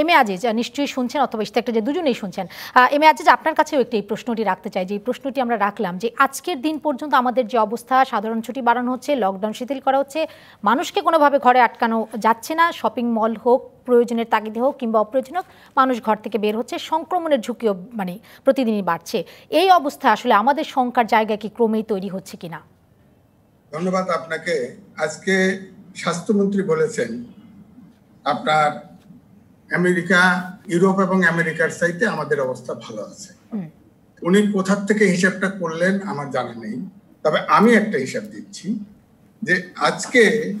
M A Aziz নিশ্চয়ই শুনছেন অথবা ইশতেক যে দুজনেই শুনছেন। এম এ আজিজ, আপনার কাছেও একটি এই প্রশ্নটি রাখতে চাই, যে এই প্রশ্নটি আমরা রাখলাম যে আজকের দিন পর্যন্ত আমাদের যে অবস্থা, সাধারণ ছুটি বাড়ানো হচ্ছে লকডাউন শিথিল করা হচ্ছে, মানুষকে কোনোভাবে ঘরে আটকানো যাচ্ছে না শপিং মল হোক, প্রয়োজনের তাগিদে হোক কিংবা অপ্রয়োজন হোক মানুষ ঘর থেকে বের হচ্ছে, সংক্রমণের ঝুঁকিও মানে প্রতিদিনই বাড়ছে। এই অবস্থা আসলে আমাদের শঙ্কার জায়গা কি, ক্রমেই তৈরি হচ্ছে কিনা? ধন্যবাদ আপনাকে। আজকে স্বাস্থ্যমন্ত্রী বলেছেন, আপনার আমেরিকা ইউরোপ এবং আমেরিকার চাইতে আমাদের অবস্থা ভালো আছে। উনি কোথার থেকে হিসাবটা করলেন আমার জানা নেই। তবে আমি একটা হিসাব দিচ্ছি যে আজকে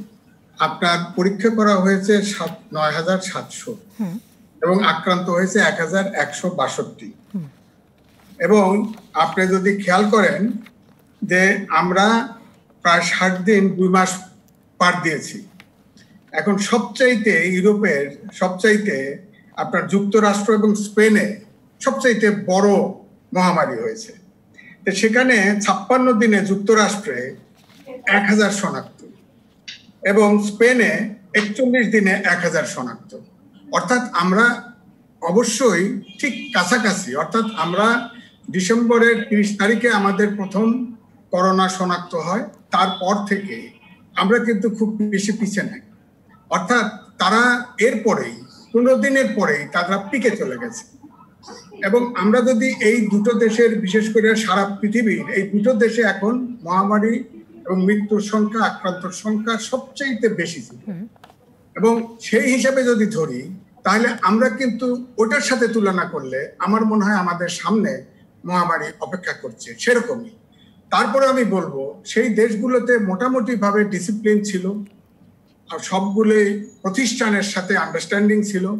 আপনার পরীক্ষা করা হয়েছে সাত নয় হাজার সাতশো এবং আক্রান্ত হয়েছে এক হাজার একশো বাষট্টি। এবং আপনি যদি খেয়াল করেন যে আমরা প্রায় ষাট দিন দুই মাস পার দিয়েছি। এখন সবচাইতে ইউরোপের সবচাইতে আপনার যুক্তরাষ্ট্র এবং স্পেনে সবচাইতে বড় মহামারী হয়েছে। তো সেখানে ছাপ্পান্ন দিনে যুক্তরাষ্ট্রে এক হাজার শনাক্ত এবং স্পেনে একচল্লিশ দিনে এক হাজার শনাক্ত। অর্থাৎ আমরা অবশ্যই ঠিক কাছাকাছি, অর্থাৎ আমরা ডিসেম্বরের তিরিশ তারিখে আমাদের প্রথম করোনা শনাক্ত হয়, তারপর থেকে আমরা কিন্তু খুব বেশি পিছিয়ে নাই অর্থাৎ তারা এরপরেই পনেরো দিনের পরেই তারা পিকে চলে গেছে। এবং আমরা যদি এই দুটো দেশের বিশেষ করে সারা পৃথিবীর এই দুটো দেশে এখন মহামারী এবং মৃত্যুর সংখ্যা আক্রান্তর সংখ্যা সবচাইতে বেশি ছিল। এবং সেই হিসাবে যদি ধরি তাহলে আমরা কিন্তু ওটার সাথে তুলনা করলে আমার মনে হয় আমাদের সামনে মহামারী অপেক্ষা করছে সেরকমই। তারপরে আমি বলব সেই দেশগুলোতে মোটামুটি ভাবে ডিসিপ্লিন ছিল। সবগুলোই প্রতিষ্ঠানের সাথে আন্ডারস্ট্যান্ডিং ছিল।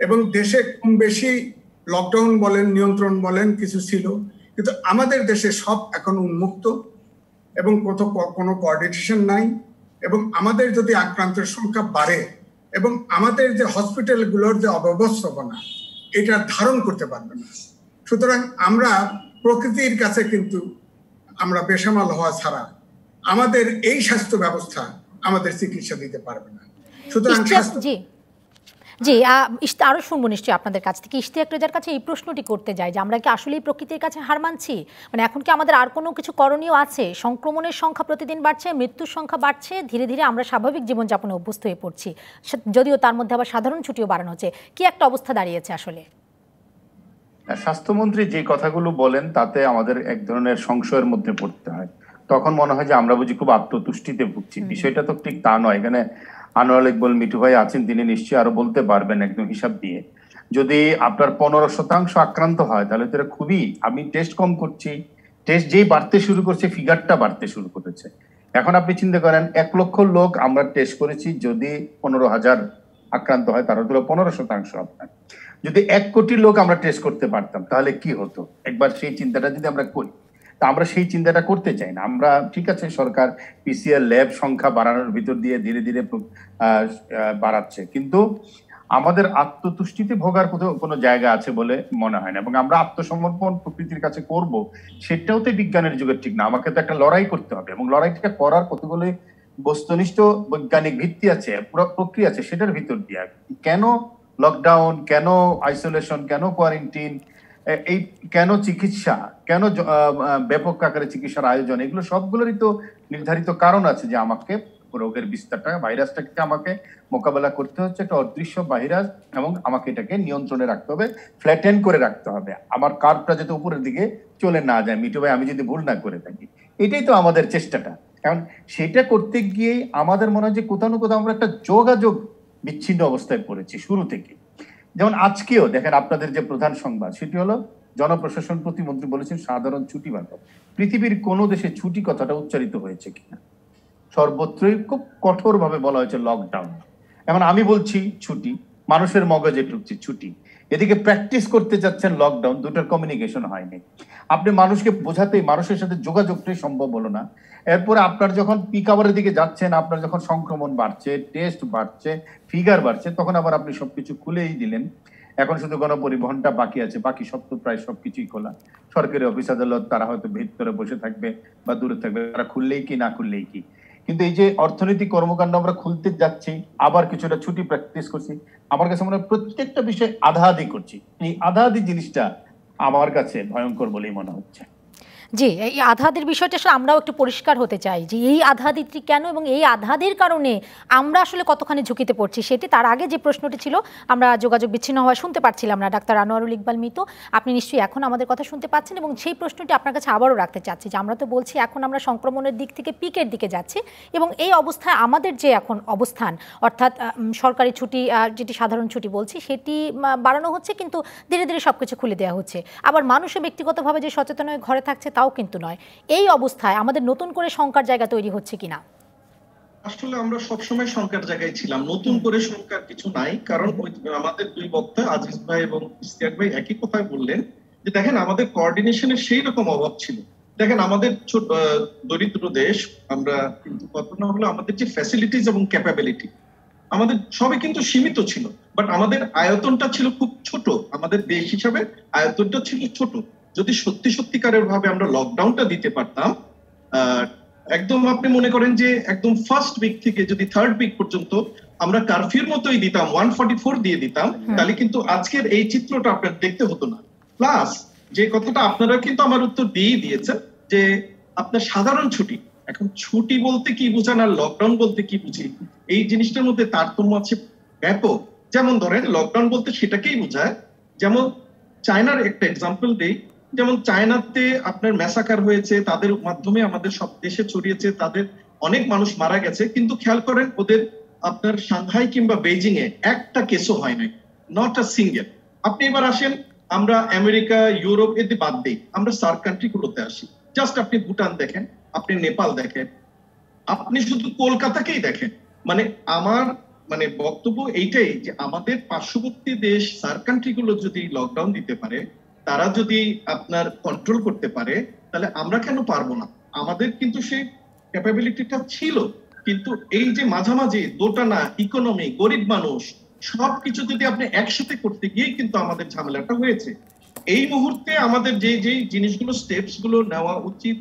এবং দেশে কম বেশি লকডাউন বলেন, নিয়ন্ত্রণ বলেন কিছু ছিল। কিন্তু আমাদের দেশে সব এখন উন্মুক্ত এবং কত কোনো কোঅর্ডিনেশন নাই। এবং আমাদের যদি আক্রান্তের সংখ্যা বাড়ে এবং আমাদের যে হসপিটালগুলোর যে অব্যবস্থাপনা, এটা ধারণ করতে পারবে না। সুতরাং আমরা প্রকৃতির কাছে কিন্তু আমরা বেসামাল হওয়া ছাড়া আমাদের এই স্বাস্থ্য ব্যবস্থা আমাদের চিকিৎসা দিতে পারবে না। সুতরাং জি। জি আরও শুনব নিশ্চয়ই আপনাদের কাছ থেকে। ইশতিয়াক রেজার কাছে এই প্রশ্নটি করতে যাই যে আমরা কি আসলেই প্রকৃতির কাছে হার মানছি? মানে এখন কি আমাদের আর কোনো কিছু করণীয় আছে? সংক্রমণের সংখ্যা প্রতিদিন বাড়ছে মৃত্যুর সংখ্যা বাড়ছে ধীরে ধীরে আমরা স্বাভাবিক জীবনযাপনে অভ্যস্ত হয়ে পড়ছি। যদিও তার মধ্যে আবার সাধারণ ছুটিও বাড়ানো হচ্ছে। কি একটা অবস্থা দাঁড়িয়েছে আসলে? স্বাস্থ্যমন্ত্রী যে কথাগুলো বলেন তাতে আমাদের এক ধরনের সংশয়ের মধ্যে পড়তে হয়। তখন মনে হয় যে আমরা বুঝি খুব আত্মতুষ্টিতে ভুগছি। বিষয়টা তো ঠিক তা নয়। এখানে আনোয়ার ইকবল মিঠু ভাই আছেন তিনি নিশ্চয়ই আরও বলতে পারবেন একদম হিসাব দিয়ে। যদি আপনার পনেরো শতাংশ আক্রান্ত হয় তাহলে তো এটা খুবই আমি টেস্ট কম করছি। টেস্ট যেই বাড়তে শুরু করছে ফিগারটা বাড়তে শুরু করেছে। এখন আপনি চিন্তা করেন এক লক্ষ লোক আমরা টেস্ট করেছি যদি পনেরো হাজার আক্রান্ত হয় তার হলো পনেরো শতাংশ আপনার। যদি এক কোটি লোক আমরা টেস্ট করতে পারতাম তাহলে কি হতো? একবার সেই চিন্তাটা যদি আমরা করি। তা আমরা সেই চিন্তাটা করতে চাই না। আমরা, ঠিক আছে, সরকার পিসিআর ল্যাব সংখ্যা বাড়ানোর ভিতর দিয়ে ধীরে ধীরে বাড়াচ্ছে। কিন্তু আমাদের আত্মতুষ্টিতে ভোগার কোথাও কোনো জায়গা আছে বলে মনে হয় না এবং আমরা আত্মসমর্পণ প্রকৃতির কাছে করব সেটাও তো বিজ্ঞানের যুগের ঠিক না। আমাকে তো একটা লড়াই করতে হবে এবং লড়াইটা করার কতগুলো বস্তুনিষ্ঠ বৈজ্ঞানিক ভিত্তি আছে প্রক্রিয়া আছে, সেটার ভিতর দিয়ে। কেন লকডাউন কেন আইসোলেশন কেন কোয়ারেন্টিন এই কেন চিকিৎসা, কেন ব্যাপক আকারে চিকিৎসার আয়োজন, এগুলো সবগুলোরই তো নির্ধারিত কারণ আছে যে আমাকে রোগের বিস্তারটা, ভাইরাসটাকে আমাকে মোকাবেলা করতে হচ্ছে, একটা অদৃশ্য ভাইরাস এবং আমাকে এটাকে নিয়ন্ত্রণে রাখতে হবে ফ্ল্যাটেন করে রাখতে হবে। আমার কার্ভটা যাতে উপরের দিকে চলে না যায় মিটু ভাই, আমি যদি ভুল না করে থাকি। এটাই তো আমাদের চেষ্টাটা। কারণ সেটা করতে গিয়ে আমাদের মনে হয় যে কোথাও না কোথাও আমরা একটা যোগাযোগ বিচ্ছিন্ন অবস্থায় পড়েছি, শুরু থেকে। যেমন আজকেও দেখেন আপনাদের যে প্রধান সংবাদ, সেটি হলো জনপ্রশাসন প্রতিমন্ত্রী বলেছেন সাধারণ ছুটি বান্ধব পৃথিবীর কোন দেশে ছুটি কথাটা উচ্চারিত হয়েছে কিনা? সর্বত্রই খুব কঠোর ভাবে বলা হয়েছে লকডাউন এখন আমি বলছি ছুটি, মানুষের মগজে ঢুকছে ছুটি। এদিকে প্র্যাকটিস করতে যাচ্ছেন লকডাউন দুটোর কমিউনিকেশন হয়নি। আপনি মানুষকে বোঝাতেই, মানুষের সাথে যোগাযোগটাই সম্ভব হলো না। এরপরে আপনার যখন পিক আওয়ারের দিকে যাচ্ছেন, আপনার যখন সংক্রমণ বাড়ছে টেস্ট বাড়ছে ফিগার বাড়ছে, তখন আবার আপনি সবকিছু খুলেই দিলেন। এখন শুধু গণপরিবহনটা বাকি আছে, বাকি সব তো প্রায় সবকিছুই খোলা। সরকারি অফিস আদালত, তারা হয়তো ভিতরে বসে থাকবে বা দূরে থাকবে, তারা খুললেই কি, না খুললেই কি। কিন্তু এই যে অর্থনৈতিক কর্মকাণ্ড আমরা খুলতে যাচ্ছি, আবার কিছুটা ছুটি প্র্যাকটিস করছি, আমার কাছে মনে হয় প্রত্যেকটা বিষয় আধা আধি করছি। এই আধা আধি জিনিসটা আমার কাছে ভয়ঙ্কর বলেই মনে হচ্ছে। জি, এই আধাদের বিষয়টা আসলে আমরাও একটু পরিষ্কার হতে চাই যে এই আধাদিটি কেন এবং এই আধাদের কারণে আমরা আসলে কতখানি ঝুঁকিতে পড়ছি সেটি তার আগে যে প্রশ্নটি ছিল, আমরা যোগাযোগ বিচ্ছিন্ন হওয়া শুনতে পারছিলাম না। ডাক্তার আনোয়ারুল ইকবাল মিতু, আপনি নিশ্চয়ই এখন আমাদের কথা শুনতে পাচ্ছেন এবং সেই প্রশ্নটি আপনার কাছে আবারও রাখতে চাচ্ছি যে আমরা তো বলছি এখন আমরা সংক্রমণের দিক থেকে পিকের দিকে যাচ্ছি এবং এই অবস্থায় আমাদের যে এখন অবস্থান, অর্থাৎ সরকারি ছুটি যেটি সাধারণ ছুটি বলছি, সেটি বাড়ানো হচ্ছে কিন্তু ধীরে ধীরে সব কিছু খুলে দেওয়া হচ্ছে। আবার মানুষও ব্যক্তিগতভাবে যে সচেতন হয়ে ঘরে থাকছে তাও কিন্তু নয়। এই অবস্থায় আমাদের নতুন করে শঙ্কার জায়গা তৈরি হচ্ছে কিনা? আসলে আমরা সবসময় শঙ্কার জায়গায় ছিলাম। নতুন করে শঙ্কার কিছু নাই কারণ আমাদের দুই বক্তা আজিজ ভাই এবং ইস্তিয়াক ভাই একই কথাই বললেন যে দেখেন আমাদের কোঅর্ডিনেশনের সেই রকম অভাব ছিল। দেখেন আমাদের দরিদ্র দেশ আমরা কিন্তু কত না হলো আমাদের যে ফ্যাসিলিটিস এবং ক্যাপাবিলিটি আমাদের সবই কিন্তু সীমিত ছিল। বাট আমাদের আয়তনটা ছিল খুব ছোট। আমাদের দেশ হিসাবে আয়তনটা ছিল ছোট। যদি সত্যি সত্যিকারের ভাবে আমরা লকডাউনটা দিতে পারতাম একদম আপনি মনে করেন যে একদম ফার্স্ট উইক থেকে যদি থার্ড উইক পর্যন্ত আমরা কারফিউর মতোই দিতাম ওয়ান ফর্টি ফোর দিয়ে দিতাম তাহলে কিন্তু আজকের এই চিত্রটা আপনার দেখতে হতো না। প্লাস যে কথাটা আপনারা কিন্তু আমার উত্তর দিয়েই দিয়েছেন যে আপনার সাধারণ ছুটি এখন ছুটি বলতে কি বুঝান আর লকডাউন বলতে কি বুঝি? এই জিনিসটার মধ্যে তারতম্য আছে ব্যাপক। যেমন ধরেন লকডাউন বলতে সেটাকেই বোঝায়। যেমন চায়নার একটা এক্সাম্পল দেই যেমন চায়নাতে আপনার ম্যাসাকার হয়েছে, তাদের মাধ্যমে আমাদের সব দেশে ছড়িয়েছে, তাদের অনেক মানুষ মারা গেছে। কিন্তু খেয়াল করেন, ওদের আপনার সাংহাই কিংবা বেজিং এ একটা কেসও হয় নাই। নট আ সিঙ্গেল আপনি এবার আসেন, আমরা আমেরিকা, ইউরোপ এতে বাদ দিই, আমরা সার্ক কান্ট্রি গুলোতে আসি। জাস্ট আপনি ভুটান দেখেন, আপনি নেপাল দেখেন, আপনি শুধু কলকাতাকেই দেখেন। মানে আমার মানে বক্তব্য এইটাই যে আমাদের পার্শ্ববর্তী দেশ সার্ক কান্ট্রি গুলো যদি লকডাউন দিতে পারে তারা যদি আপনার কন্ট্রোল করতে পারে, তাহলে আমরা কেন পারব না? আমাদের কিন্তু সেই ক্যাপাবিলিটিটা ছিল। কিন্তু এই যে মাঝামাঝি দোটানা ইকোনমি গরিব মানুষ, সবকিছু যদি আপনি একসাথে করতে গিয়ে কিন্তু আমাদের ঝামেলাটা হয়েছে। এই মুহূর্তে আমাদের যে যে জিনিসগুলো স্টেপসগুলো নেওয়া উচিত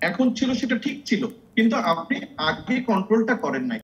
এখন ছিল সেটা ঠিক ছিল। কিন্তু আপনি আগে কন্ট্রোলটা করেন নাই।